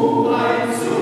lights